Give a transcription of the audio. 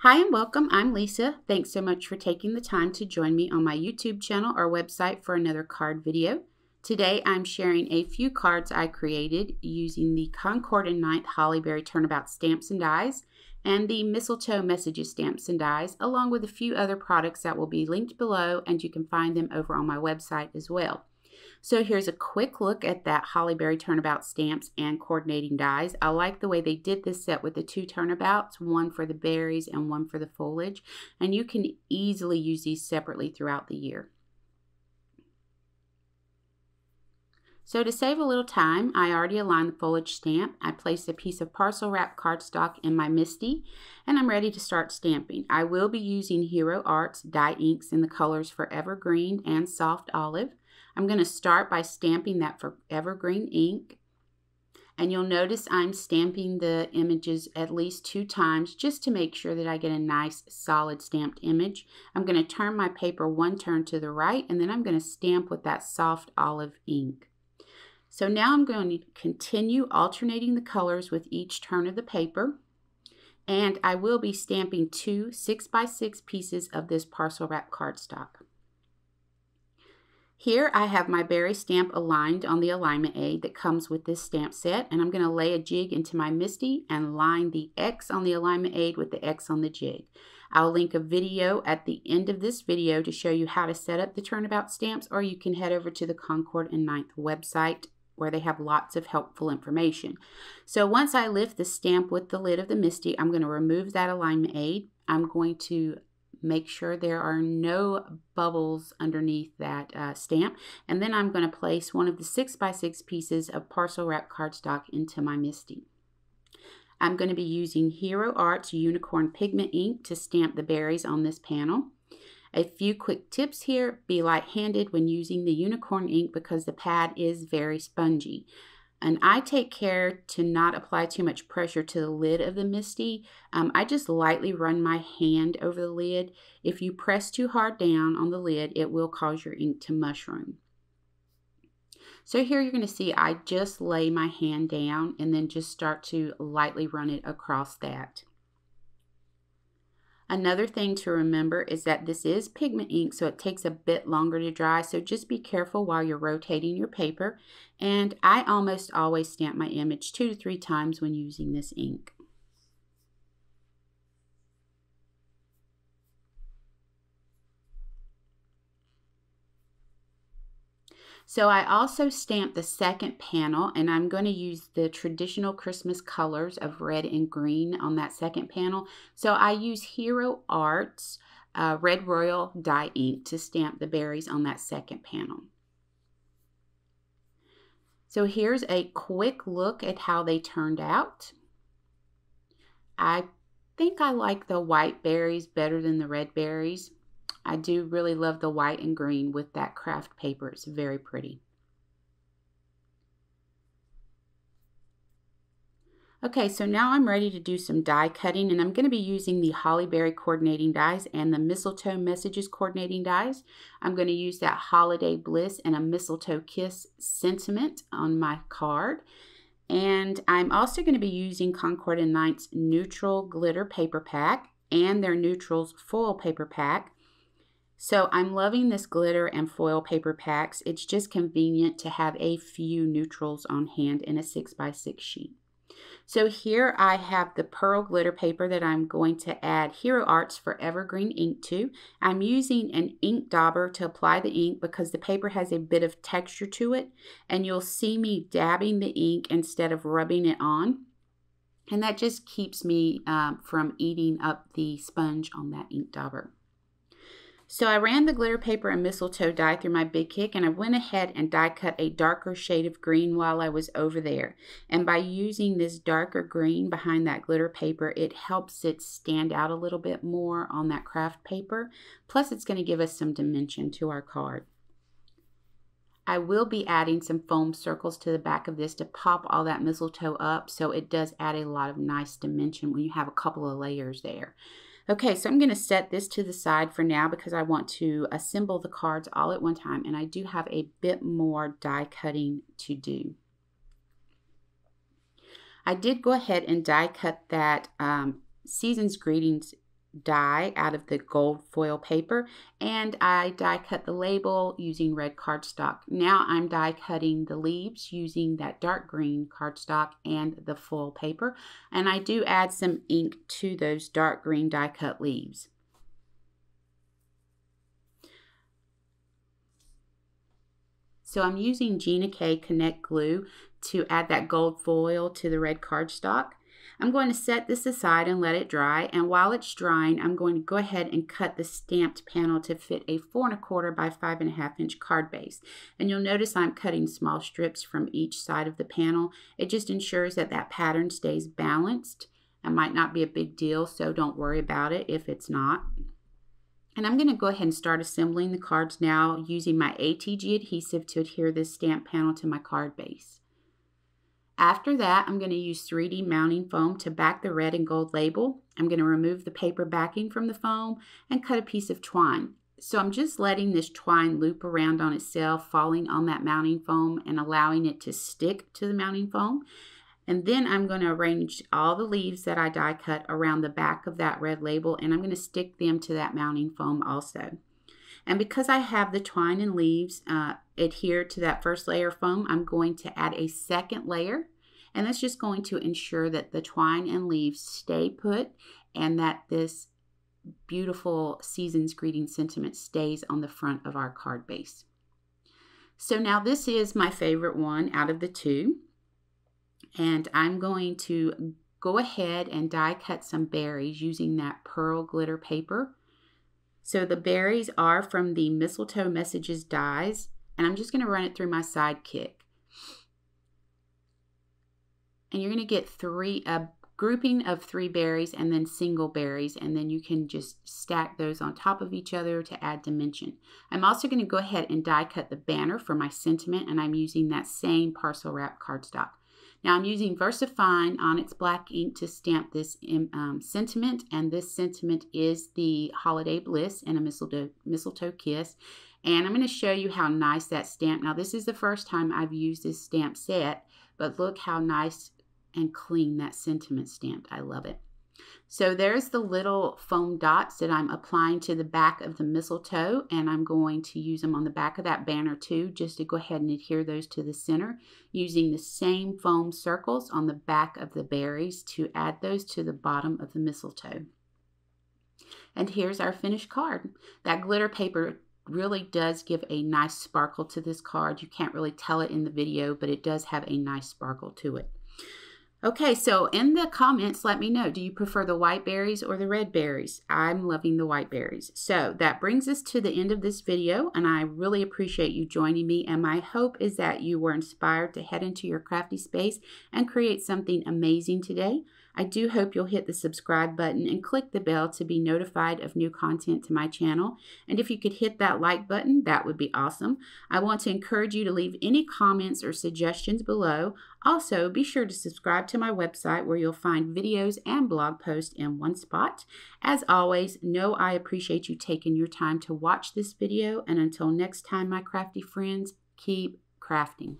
Hi and welcome. I'm Lisa. Thanks so much for taking the time to join me on my YouTube channel or website for another card video. Today I'm sharing a few cards I created using the Concord and Ninth Hollyberry Turnabout stamps and dies and the Mistletoe Messages stamps and dies along with a few other products that will be linked below and you can find them over on my website as well. So here's a quick look at that Hollyberry Turnabout stamps and coordinating dies. I like the way they did this set with the two turnabouts, one for the berries and one for the foliage. And you can easily use these separately throughout the year. So to save a little time, I already aligned the foliage stamp. I placed a piece of parcel wrap cardstock in my MISTI, and I'm ready to start stamping. I will be using Hero Arts dye inks in the colors Forever Green and Soft Olive. I'm going to start by stamping that Forever Green ink. And you'll notice I'm stamping the images at least two times just to make sure that I get a nice solid stamped image. I'm going to turn my paper one turn to the right and then I'm going to stamp with that soft olive ink. So now I'm going to continue alternating the colors with each turn of the paper. And I will be stamping two 6 by 6 pieces of this parcel wrap cardstock. Here I have my berry stamp aligned on the alignment aid that comes with this stamp set and I'm going to lay a jig into my MISTI and line the X on the alignment aid with the X on the jig. I'll link a video at the end of this video to show you how to set up the turnabout stamps or you can head over to the Concord and Ninth website where they have lots of helpful information. So once I lift the stamp with the lid of the MISTI, I'm going to remove that alignment aid. I'm going to Make sure there are no bubbles underneath that uh, stamp. And then I'm going to place one of the 6 by 6 pieces of parcel wrap cardstock into my MISTI. I'm going to be using Hero Arts Unicorn Pigment Ink to stamp the berries on this panel. A few quick tips here. Be light-handed when using the unicorn ink because the pad is very spongy. And I take care to not apply too much pressure to the lid of the MISTI. Um, I just lightly run my hand over the lid. If you press too hard down on the lid, it will cause your ink to mushroom. So here you're going to see I just lay my hand down and then just start to lightly run it across that. Another thing to remember is that this is pigment ink, so it takes a bit longer to dry, so just be careful while you're rotating your paper. And I almost always stamp my image two to three times when using this ink. So I also stamped the second panel and I'm going to use the traditional Christmas colors of red and green on that second panel. So I use Hero Arts uh, Red Royal dye ink to stamp the berries on that second panel. So here's a quick look at how they turned out. I think I like the white berries better than the red berries. I do really love the white and green with that craft paper. It's very pretty. Okay, so now I'm ready to do some die cutting and I'm going to be using the Holly Berry coordinating dies and the Mistletoe Messages coordinating dies. I'm going to use that Holiday Bliss and a Mistletoe Kiss sentiment on my card. And I'm also going to be using Concord and Ninth's neutral glitter paper pack and their neutrals foil paper pack. So I'm loving this glitter and foil paper packs. It's just convenient to have a few neutrals on hand in a 6x6 sheet. So here I have the pearl glitter paper that I'm going to add Hero Arts Forever Green ink to. I'm using an ink dauber to apply the ink because the paper has a bit of texture to it and you'll see me dabbing the ink instead of rubbing it on. And that just keeps me um, from eating up the sponge on that ink dauber. So I ran the glitter paper and mistletoe die through my Big Kick and I went ahead and die cut a darker shade of green while I was over there. And by using this darker green behind that glitter paper, it helps it stand out a little bit more on that craft paper. Plus it's going to give us some dimension to our card. I will be adding some foam circles to the back of this to pop all that mistletoe up so it does add a lot of nice dimension when you have a couple of layers there. Okay, so I'm going to set this to the side for now because I want to assemble the cards all at one time and I do have a bit more die cutting to do. I did go ahead and die cut that um, Season's Greetings die out of the gold foil paper and I die cut the label using red cardstock. Now I'm die cutting the leaves using that dark green cardstock and the foil paper and I do add some ink to those dark green die cut leaves. So I'm using Gina K Connect Glue to add that gold foil to the red cardstock. I'm going to set this aside and let it dry. And while it's drying, I'm going to go ahead and cut the stamped panel to fit a four and a quarter by five and a half inch card base. And you'll notice I'm cutting small strips from each side of the panel. It just ensures that that pattern stays balanced. It might not be a big deal, so don't worry about it if it's not. And I'm going to go ahead and start assembling the cards now using my ATG adhesive to adhere this stamp panel to my card base. After that, I'm going to use 3D mounting foam to back the red and gold label. I'm going to remove the paper backing from the foam and cut a piece of twine. So I'm just letting this twine loop around on itself, falling on that mounting foam and allowing it to stick to the mounting foam. And then I'm going to arrange all the leaves that I die cut around the back of that red label and I'm going to stick them to that mounting foam also. And because I have the twine and leaves uh, to that first layer of foam, I'm going to add a second layer. And that's just going to ensure that the twine and leaves stay put and that this beautiful season's greeting sentiment stays on the front of our card base. So now this is my favorite one out of the two and I'm going to go ahead and die cut some berries using that pearl glitter paper. So the berries are from the Mistletoe Messages dies, and I'm just going to run it through my Sidekick. And you're going to get three, a grouping of three berries and then single berries, and then you can just stack those on top of each other to add dimension. I'm also going to go ahead and die cut the banner for my sentiment, and I'm using that same parcel wrap cardstock. Now I'm using VersaFine Onyx Black ink to stamp this um, sentiment, and this sentiment is the Holiday Bliss and a mistletoe, mistletoe kiss. And I'm going to show you how nice that stamp. Now this is the first time I've used this stamp set, but look how nice and clean that sentiment stamped. I love it. So there's the little foam dots that I'm applying to the back of the mistletoe and I'm going to use them on the back of that banner too just to go ahead and adhere those to the center using the same foam circles on the back of the berries to add those to the bottom of the mistletoe. And here's our finished card. That glitter paper really does give a nice sparkle to this card. You can't really tell it in the video, but it does have a nice sparkle to it. Okay, so in the comments, let me know do you prefer the white berries or the red berries? I'm loving the white berries. So that brings us to the end of this video, and I really appreciate you joining me. And my hope is that you were inspired to head into your crafty space and create something amazing today. I do hope you'll hit the subscribe button and click the bell to be notified of new content to my channel. And if you could hit that like button, that would be awesome. I want to encourage you to leave any comments or suggestions below. Also, be sure to subscribe to my website where you'll find videos and blog posts in one spot. As always, know I appreciate you taking your time to watch this video. And until next time, my crafty friends, keep crafting.